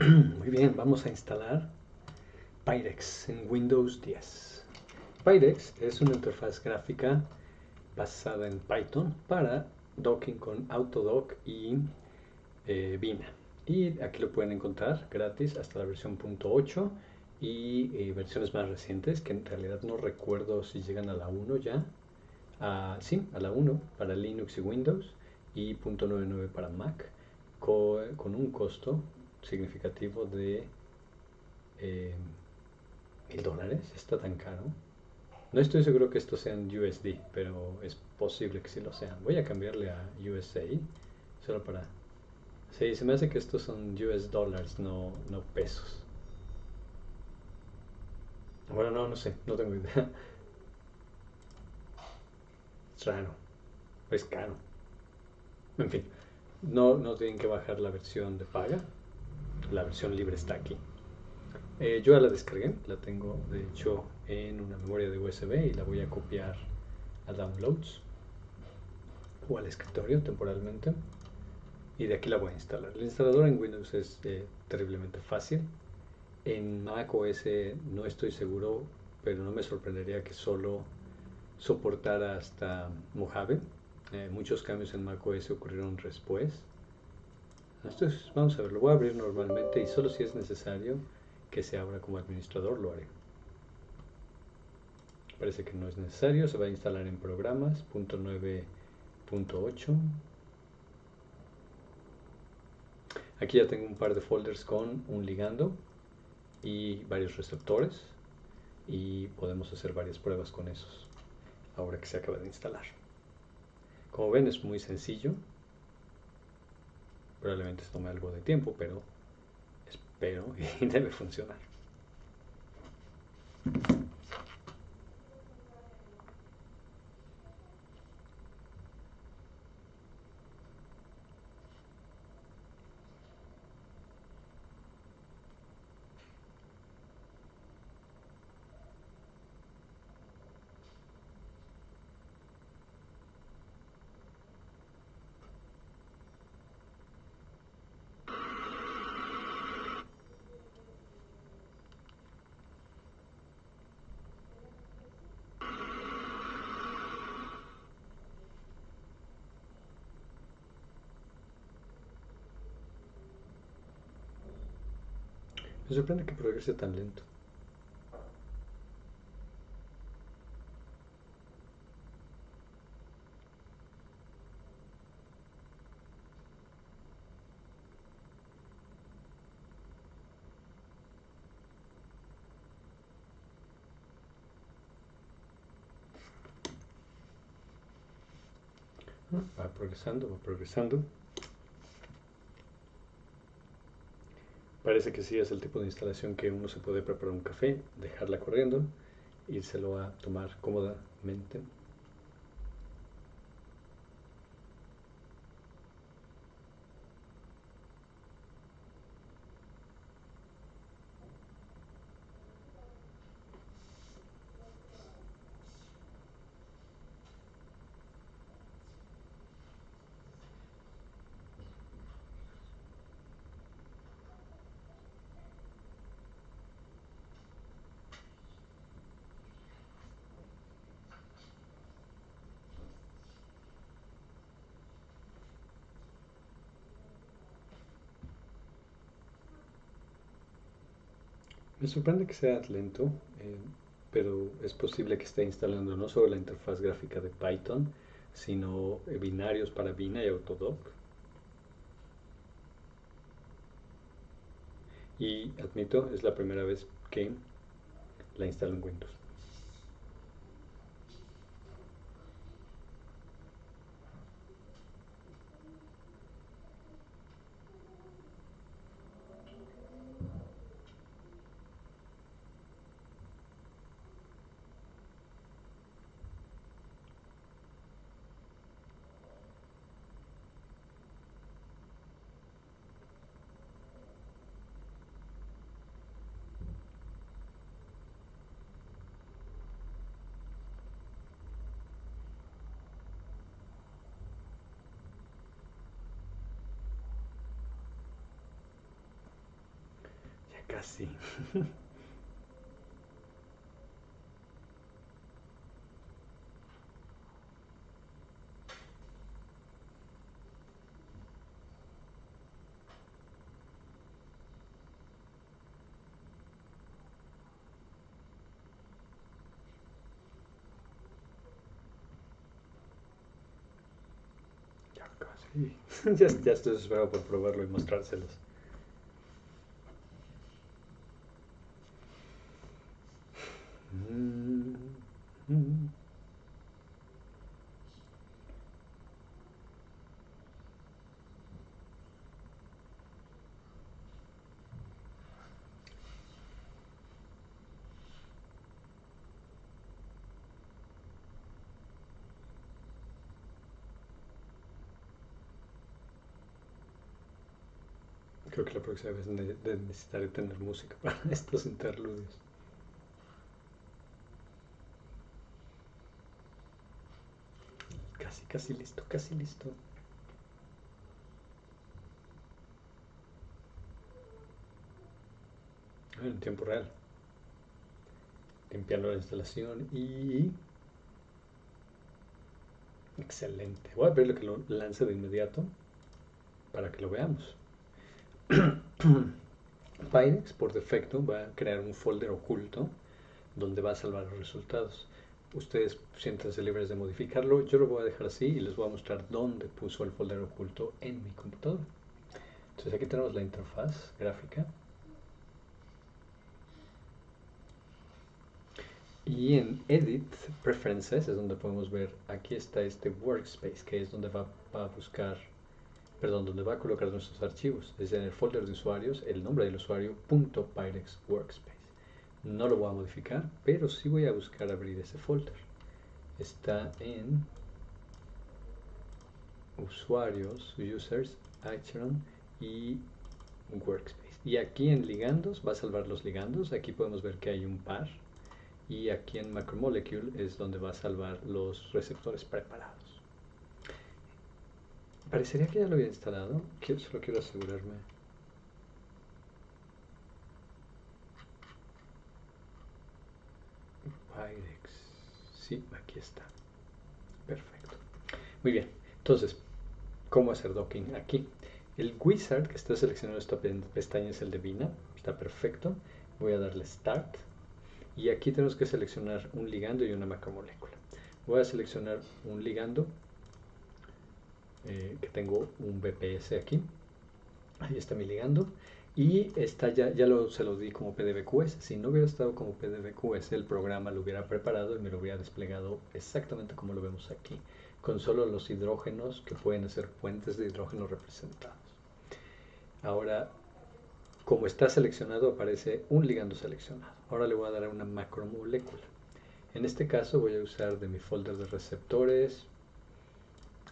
Muy bien, vamos a instalar Pyrex en Windows 10. Pyrex es una interfaz gráfica basada en Python para docking con Autodock y eh, Vina. Y aquí lo pueden encontrar gratis hasta la versión .8 y eh, versiones más recientes que en realidad no recuerdo si llegan a la 1 ya. Ah, sí, a la 1 para Linux y Windows y .99 para Mac con un costo significativo de eh, mil dólares. Está tan caro. No estoy seguro que estos sean USD, pero es posible que sí lo sean. Voy a cambiarle a USA solo para... Sí, se me hace que estos son US dollars, no, no pesos. Bueno, no, no sé, no tengo idea. Es raro. Es caro. En fin, no, no tienen que bajar la versión de paga. La versión libre está aquí. Eh, yo ya la descargué, la tengo de hecho en una memoria de USB y la voy a copiar a downloads o al escritorio temporalmente y de aquí la voy a instalar. El instalador en Windows es eh, terriblemente fácil. En Mac OS no estoy seguro, pero no me sorprendería que solo soportara hasta Mojave. Eh, muchos cambios en Mac OS ocurrieron después. Entonces, vamos a ver, lo voy a abrir normalmente y solo si es necesario que se abra como administrador lo haré. Parece que no es necesario, se va a instalar en programas, punto 9.8. Aquí ya tengo un par de folders con un ligando y varios receptores y podemos hacer varias pruebas con esos ahora que se acaba de instalar. Como ven es muy sencillo, probablemente tome algo de tiempo, pero pero debe funcionar. Me sorprende que progrese tan lento. Ah, va progresando, va progresando. Parece que sí es el tipo de instalación que uno se puede preparar un café, dejarla corriendo, lo a tomar cómodamente Me sorprende que sea lento, eh, pero es posible que esté instalando no solo la interfaz gráfica de Python, sino binarios para Vina y Autodoc. Y admito, es la primera vez que la instalo en Windows. Casi. Ya casi. ya, estoy desesperado por probarlo y mostrárselos. Creo que la próxima vez necesitaré tener música para estos interludios. Casi, casi listo, casi listo. Ah, En tiempo real. Limpiando la instalación y... Excelente. Voy a pedirle que lo lance de inmediato para que lo veamos. Pyrex por defecto va a crear un folder oculto donde va a salvar los resultados. Ustedes siéntanse libres de modificarlo. Yo lo voy a dejar así y les voy a mostrar dónde puso el folder oculto en mi computadora. Entonces aquí tenemos la interfaz gráfica. Y en Edit Preferences es donde podemos ver, aquí está este Workspace, que es donde va a buscar, perdón, donde va a colocar nuestros archivos. Es en el folder de usuarios, el nombre del usuario, Pyrex Workspace. No lo voy a modificar, pero sí voy a buscar abrir ese folder. Está en usuarios, users, action y workspace. Y aquí en ligandos, va a salvar los ligandos. Aquí podemos ver que hay un par. Y aquí en macromolecule es donde va a salvar los receptores preparados. Parecería que ya lo había instalado. Solo quiero asegurarme. Pyrex. Sí, aquí está. Perfecto. Muy bien. Entonces, ¿cómo hacer docking aquí? El wizard que está seleccionado esta pe- pestaña es el de Vina. Está perfecto. Voy a darle Start. Y aquí tenemos que seleccionar un ligando y una macromolécula. Voy a seleccionar un ligando eh, que tengo un BPS aquí. Ahí está mi ligando. Y está ya, ya lo, se lo di como PDBQS. Si no hubiera estado como PDBQS, el programa lo hubiera preparado y me lo hubiera desplegado exactamente como lo vemos aquí, con solo los hidrógenos que pueden ser puentes de hidrógeno representados. Ahora, como está seleccionado, aparece un ligando seleccionado. Ahora le voy a dar una macromolécula. En este caso voy a usar de mi folder de receptores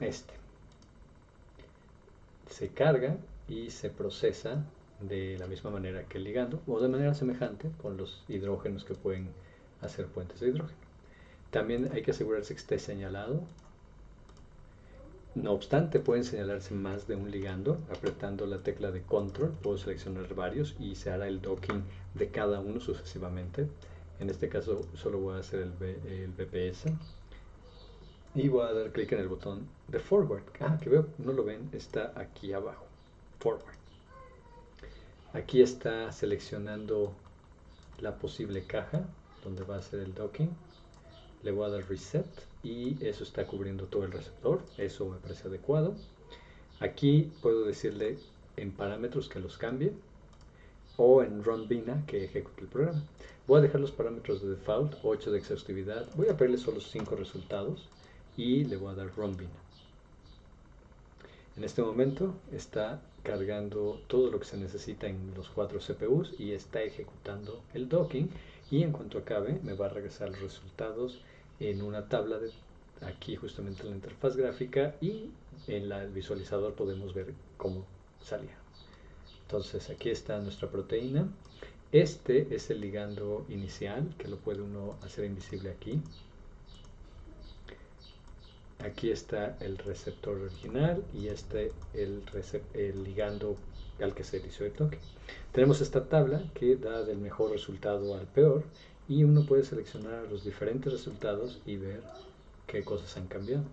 este. Se carga y se procesa de la misma manera que el ligando o de manera semejante con los hidrógenos que pueden hacer puentes de hidrógeno. También hay que asegurarse que esté señalado. No obstante, pueden señalarse más de un ligando. Apretando la tecla de control puedo seleccionar varios y se hará el docking de cada uno sucesivamente. En este caso solo voy a hacer el, BPS y voy a dar clic en el botón de forward. Ah, que veo, no lo ven, está aquí abajo. Forward. Aquí está seleccionando la posible caja donde va a ser el docking. Le voy a dar reset y eso está cubriendo todo el receptor. Eso me parece adecuado. Aquí puedo decirle en parámetros que los cambie o en run Bina que ejecute el programa. Voy a dejar los parámetros de default, 8 de exhaustividad. Voy a pedirle solo 5 resultados y le voy a dar run Bina. En este momento está cargando todo lo que se necesita en los cuatro CPUs y está ejecutando el docking y en cuanto acabe me va a regresar los resultados en una tabla de aquí justamente en la interfaz gráfica y en la- el visualizador podemos ver cómo salía. Entonces aquí está nuestra proteína. Este es el ligando inicial que lo puede uno hacer invisible aquí. Aquí está el receptor original y este el, ligando al que se hizo el toque. Tenemos esta tabla que da del mejor resultado al peor y uno puede seleccionar los diferentes resultados y ver qué cosas han cambiado.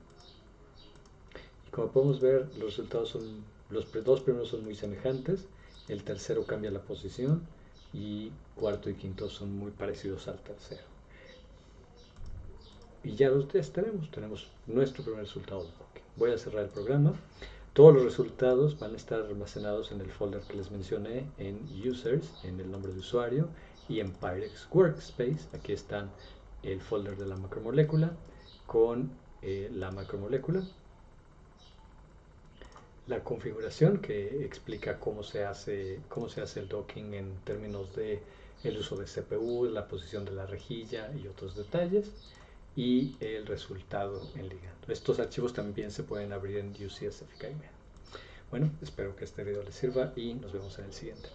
Y como podemos ver, los resultados son, los dos primeros son muy semejantes, el tercero cambia la posición y cuarto y quinto son muy parecidos al tercero. Y ya los tenemos, tenemos nuestro primer resultado. Voy a cerrar el programa. Todos los resultados van a estar almacenados en el folder que les mencioné en Users, en el nombre de usuario, y en Pyrex Workspace. Aquí están el folder de la macromolécula con eh, la macromolécula. La configuración que explica cómo se hace, cómo se hace el docking en términos de el uso de CPU, la posición de la rejilla y otros detalles y el resultado en ligando. Estos archivos también se pueden abrir en UCSF Bueno, espero que este video les sirva y nos vemos en el siguiente.